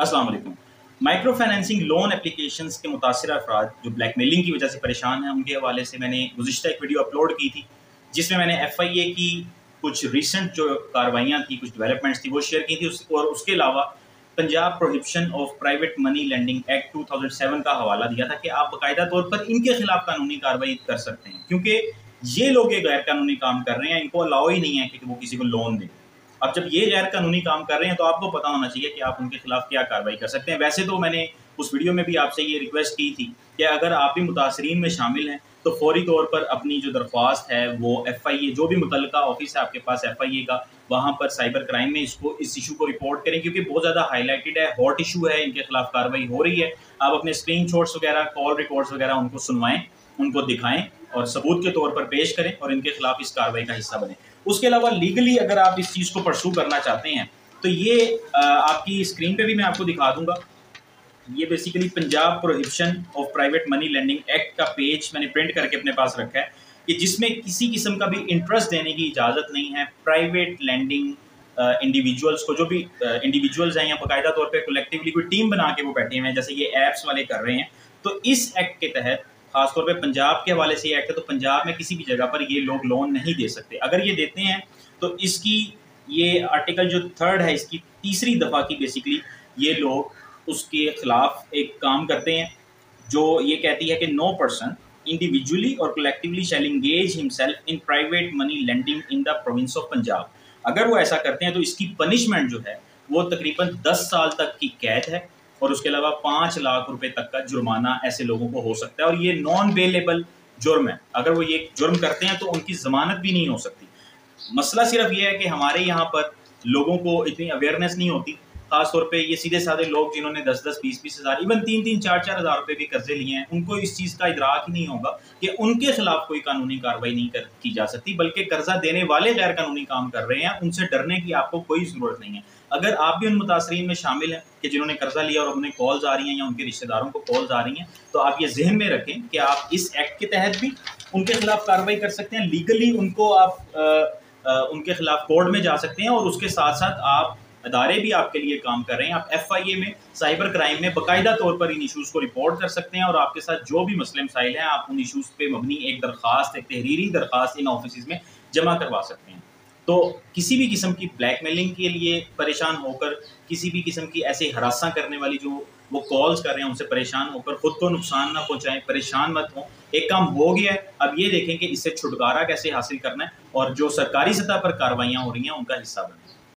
वालेकुम। Micro financing loan application के मुतासर अफराद जो ब्लैकमेलिंग की वजह से परेशान हैं उनके हवाले से मैंने गुजशत एक वीडियो अपलोड की थी जिसमें मैंने एफ़ आई ए की कुछ रिसेंट जो कार्रवाइयाँ थी कुछ डेवलपमेंट्स थी वो शेयर की थी। उस, और उसके अलावा Punjab prohibition of private money lending act 2007 का हवाला दिया था कि आप बाकायदा तौर पर इनके खिलाफ कानूनी कार्रवाई कर सकते हैं क्योंकि ये लोग ये गैर कानूनी काम कर रहे हैं इनको अलाउ ही नहीं है कि वो किसी को लोन दें। अब जब ये गैर कानूनी काम कर रहे हैं तो आपको पता होना चाहिए कि आप उनके खिलाफ क्या कार्रवाई कर सकते हैं। वैसे तो मैंने उस वीडियो में भी आपसे ये रिक्वेस्ट की थी कि अगर आप भी मुतासरीन में शामिल हैं तो फौरी तौर पर अपनी जो दरख्वास्त है, वो एफ़ आई ए जो भी मुतल ऑफ़िस है आपके पास एफ़ आई ए का, वहाँ पर साइबर क्राइम में इसको, इस इशू को रिपोर्ट करें, क्योंकि बहुत ज़्यादा हाईलाइटेड है हॉट इशू है, इनके खिलाफ कार्रवाई हो रही है। आप अपने स्क्रीन शॉट्स वगैरह कॉल रिकॉर्ड्स वगैरह उनको सुनवाएँ, उनको दिखाएँ और सबूत के तौर पर पेश करें और इनके खिलाफ इस कार्रवाई का हिस्सा बने। उसके अलावा लीगली अगर आप इस चीज़ को परसू करना चाहते हैं तो ये आपकी स्क्रीन पे भी मैं आपको दिखा दूँगा। ये basically Punjab prohibition of private money lending act का पेज मैंने प्रिंट करके अपने पास रखा है कि जिसमें किसी किस्म का भी इंटरेस्ट देने की इजाज़त नहीं है प्राइवेट लैंडिंग इंडिविजुअल्स को जो भी इंडिविजुअल्स हैं या बाकायदा तौर पे कलेक्टिवली कोई टीम बना के वो बैठे हुए हैं, जैसे ये ऐप्स वाले कर रहे हैं तो इस एक्ट के तहत, खासतौर पे पंजाब के हवाले से ये एक्ट है तो पंजाब में किसी भी जगह पर ये लोग लोन नहीं दे सकते। अगर ये देते हैं तो इसकी ये आर्टिकल जो थर्ड है, इसकी तीसरी दफ़ा की बेसिकली ये लोग उसके खिलाफ एक काम करते हैं, जो ये कहती है कि नो पर्सन इंडिविजुअली और collectively shall engage himself in private money lending in the province of Punjab अगर वो ऐसा करते हैं तो इसकी पनिशमेंट जो है, वो तकरीबन दस साल तक की कैद है और उसके अलावा पाँच लाख रुपए तक का जुर्माना ऐसे लोगों को हो सकता है और ये नॉन बेलेबल जुर्म है। अगर वो ये जुर्म करते हैं तो उनकी जमानत भी नहीं हो सकती। मसला सिर्फ़ ये है कि हमारे यहाँ पर लोगों को इतनी अवेयरनेस नहीं होती। खासतौर पे ये सीधे साधे लोग जिन्होंने दस दस बीस बीस हज़ार इवन तीन तीन चार चार हज़ार रुपए भी कर्जे लिए हैं उनको इस चीज़ का इदराक ही नहीं होगा कि उनके खिलाफ कोई कानूनी कार्रवाई नहीं कर की जा सकती बल्कि कर्जा देने वाले गैर कानूनी काम कर रहे हैं उनसे डरने की आपको कोई ज़रूरत नहीं है। अगर आप भी उन मुतासरीन में शामिल हैं कि जिन्होंने कर्जा लिया और उन्हें कॉल्स आ रही हैं या उनके रिश्तेदारों को कॉल्स आ रही हैं तो आप ये जहन में रखें कि आप इस एक्ट के तहत भी उनके खिलाफ कार्रवाई कर सकते हैं लीगली उनको आप आ, आ, उनके खिलाफ कोर्ट में जा सकते हैं और उसके साथ साथ आप अदारे भी आपके लिए काम कर रहे हैं। आप एफ़ आई ए में साइबर क्राइम में बाकायदा तौर पर इन इशूज़ को रिपोर्ट कर सकते हैं और आपके साथ जो भी मसले मसाइल हैं, आप उन इशूज़ पर मबनी एक दरख्वास्त, एक तहरीरी दरख्वास्त इन ऑफ़िस में जमा करवा सकते हैं। तो किसी भी किस्म की ब्लैकमेलिंग के लिए परेशान होकर, किसी भी किस्म की ऐसे हरासा करने वाली जो वो कॉल्स कर रहे हैं, उनसे परेशान होकर खुद को नुकसान ना पहुंचाएँ, परेशान मत हों। एक काम हो गया है, अब ये देखें कि इससे छुटकारा कैसे हासिल करना है और जो सरकारी सतह पर कार्रवाइयाँ हो रही हैं, उनका हिस्सा बने।